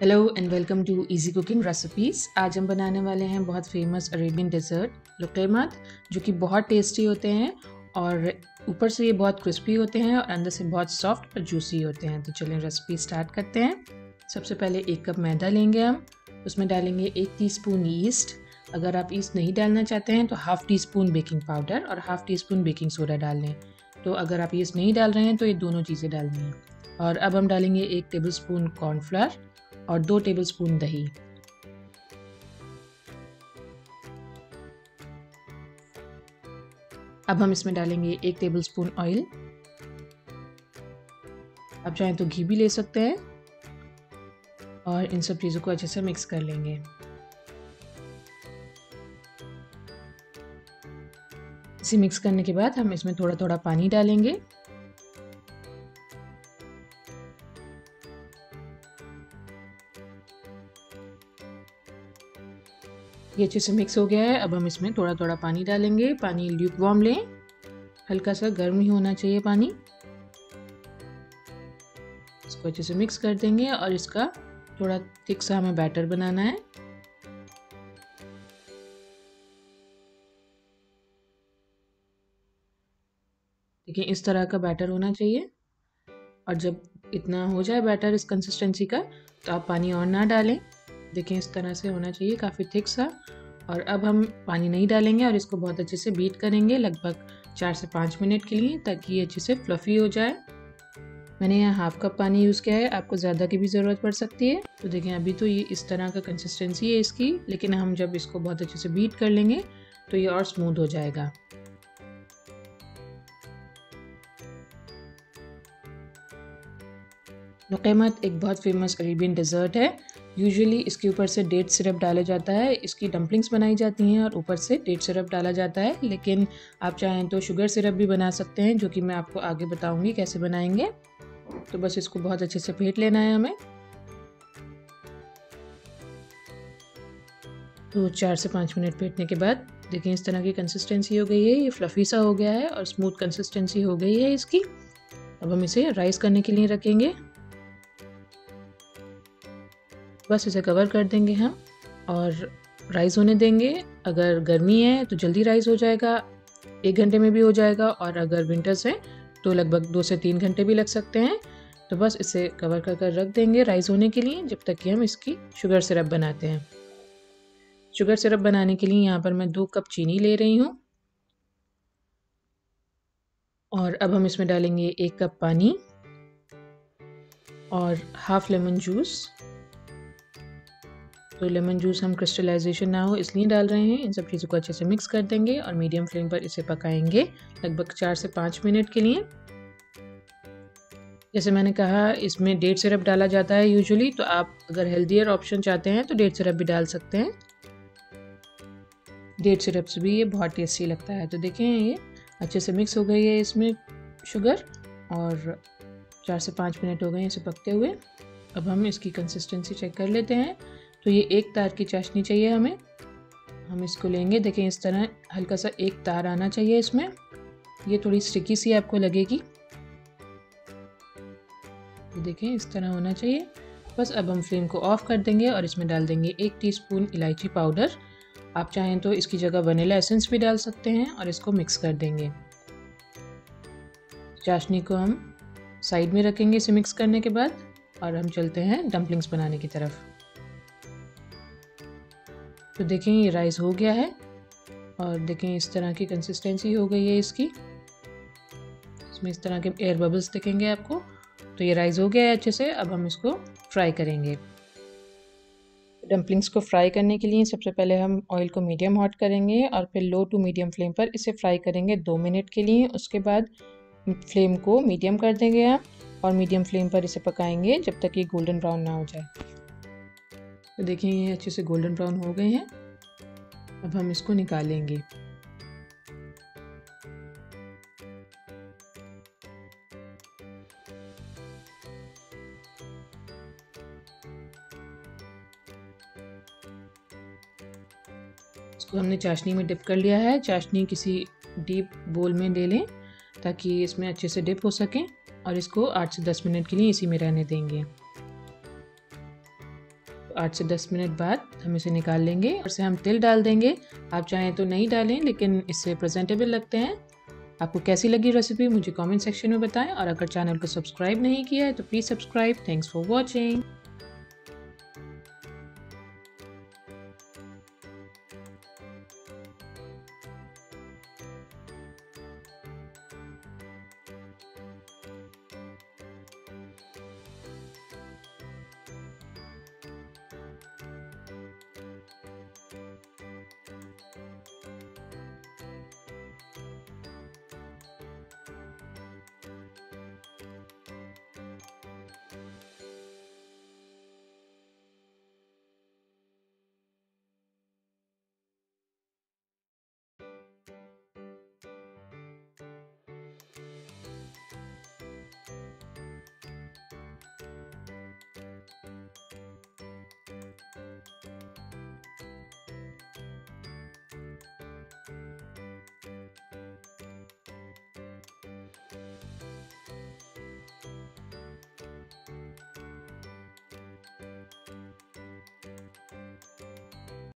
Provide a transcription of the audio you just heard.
Hello and welcome to easy cooking recipes आज हम बनाने वाले हैं बहुत फ़ेमस अरेबियन डेजर्ट लुकेमत जो कि बहुत टेस्टी होते हैं और ऊपर से ये बहुत क्रिस्पी होते हैं और अंदर से बहुत सॉफ्ट और जूसी होते हैं। तो चलें रेसिपी स्टार्ट करते हैं। सबसे पहले एक कप मैदा लेंगे हम। उसमें डालेंगे एक टीस्पून ईस्ट अगर आप ईस्ट नहीं डालना चाहते हैं तो half teaspoon baking powder और half teaspoon baking soda डाल लें। तो अगर आप ईस्ट नहीं डाल रहे हैं तो ये दोनों चीज़ें डालनी हैं। और अब हम डालेंगे एक टेबल स्पून कॉर्नफ्लावर और दो टेबलस्पून दही। अब हम इसमें डालेंगे एक टेबलस्पून ऑयल आप चाहें तो घी भी ले सकते हैं और इन सब चीज़ों को अच्छे से मिक्स कर लेंगे। इसे मिक्स करने के बाद हम इसमें थोड़ा थोड़ा पानी डालेंगे। ये अच्छे से मिक्स हो गया है। अब हम इसमें थोड़ा थोड़ा पानी डालेंगे। पानी ल्यूक वॉर्म लें। हल्का सा गर्म ही होना चाहिए पानी। इसको अच्छे से मिक्स कर देंगे और इसका थोड़ा थिक सा हमें बैटर बनाना है। देखिए, इस तरह का बैटर होना चाहिए। और जब इतना हो जाए बैटर इस कंसिस्टेंसी का तो आप पानी और ना डालें। देखिए, इस तरह से होना चाहिए। काफ़ी थिक सा। और अब हम पानी नहीं डालेंगे और इसको बहुत अच्छे से बीट करेंगे लगभग चार से पाँच मिनट के लिए, ताकि ये अच्छे से फ्लफ़ी हो जाए। मैंने यहाँ हाफ़ कप पानी यूज़ किया है। आपको ज़्यादा की भी ज़रूरत पड़ सकती है। तो देखें अभी तो ये इस तरह का कंसिस्टेंसी है इसकी, लेकिन हम जब इसको बहुत अच्छे से बीट कर लेंगे तो ये और स्मूथ हो जाएगा। नुक़मत एक बहुत फ़ेमस अरेबियन डेज़र्ट है। यूजुअली इसके ऊपर से डेट सिरप डाला जाता है। इसकी डम्पलिंग्स बनाई जाती हैं और ऊपर से डेट सिरप डाला जाता है। लेकिन आप चाहें तो शुगर सिरप भी बना सकते हैं, जो कि मैं आपको आगे बताऊँगी कैसे बनाएँगे। तो बस इसको बहुत अच्छे से फेंट लेना है हमें। तो चार से पाँच मिनट फेंटने के बाद देखिए इस तरह की कंसिस्टेंसी हो गई है। ये फ्लफ़ी सा हो गया है और स्मूथ कंसिस्टेंसी हो गई है इसकी। अब हम इसे राइस करने के लिए रखेंगे। बस इसे कवर कर देंगे हम और राइस होने देंगे। अगर गर्मी है तो जल्दी राइस हो जाएगा, एक घंटे में भी हो जाएगा और अगर विंटर्स है तो लगभग दो से तीन घंटे भी लग सकते हैं। तो बस इसे कवर कर कर रख देंगे राइस होने के लिए जब तक कि हम इसकी शुगर सिरप बनाते हैं। शुगर सिरप बनाने के लिए यहाँ पर मैं दो कप चीनी ले रही हूँ और अब हम इसमें डालेंगे एक कप पानी और हाफ़ लेमन जूस तो लेमन जूस हम क्रिस्टलाइजेशन ना हो, इसलिए डाल रहे हैं। इन सब चीज़ों को अच्छे से मिक्स कर देंगे और मीडियम फ्लेम पर इसे पकाएँगे लगभग चार से पाँच मिनट के लिए। जैसे मैंने कहा, इसमें डेट सिरप डाला जाता है यूजुअली तो आप अगर हेल्दियर ऑप्शन चाहते हैं तो डेट सिरप भी डाल सकते हैं। डेट सिरप से भी ये बहुत टेस्टी लगता है। तो देखें, ये अच्छे से मिक्स हो गई है इसमें शुगर और चार से पाँच मिनट हो गए हैं इसे पकते हुए। अब हम इसकी कंसिस्टेंसी चेक कर लेते हैं। तो ये एक तार की चाशनी चाहिए हमें। हम इसको लेंगे। देखें, इस तरह हल्का सा एक तार आना चाहिए इसमें। ये थोड़ी स्टिकी सी आपको लगेगी। तो देखें, इस तरह होना चाहिए। बस अब हम फ्लेम को ऑफ़ कर देंगे और इसमें डाल देंगे एक टीस्पून इलायची पाउडर आप चाहें तो इसकी जगह वनीला एसेंस भी डाल सकते हैं और इसको मिक्स कर देंगे। चाशनी को हम साइड में रखेंगे इसे मिक्स करने के बाद और हम चलते हैं डम्पलिंग्स बनाने की तरफ़। तो देखें, ये राइस हो गया है और देखें, इस तरह की कंसिस्टेंसी हो गई है इसकी। इसमें इस तरह के एयर बबल्स दिखेंगे आपको। तो ये राइस हो गया है अच्छे से, अब हम इसको फ्राई करेंगे। डम्पलिंग्स को फ्राई करने के लिए सबसे पहले हम ऑयल को मीडियम हॉट करेंगे और फिर लो टू मीडियम फ्लेम पर इसे फ्राई करेंगे दो मिनट के लिए। उसके बाद फ्लेम को मीडियम कर देंगे आप और मीडियम फ्लेम पर इसे पकाएँगे जब तक ये गोल्डन ब्राउन ना हो जाए। तो देखिए ये अच्छे से गोल्डन ब्राउन हो गए हैं। अब हम इसको निकालेंगे। इसको हमने चाशनी में डिप कर लिया है। चाशनी किसी डीप बोल में ले लें ताकि इसमें अच्छे से डिप हो सके और इसको आठ से दस मिनट के लिए इसी में रहने देंगे। आठ से दस मिनट बाद हम इसे निकाल लेंगे और से हम तिल डाल देंगे। आप चाहें तो नहीं डालें, लेकिन इससे प्रेजेंटेबल लगते हैं। आपको कैसी लगी रेसिपी मुझे कमेंट सेक्शन में बताएँ और अगर चैनल को सब्सक्राइब नहीं किया है तो please subscribe thanks for watching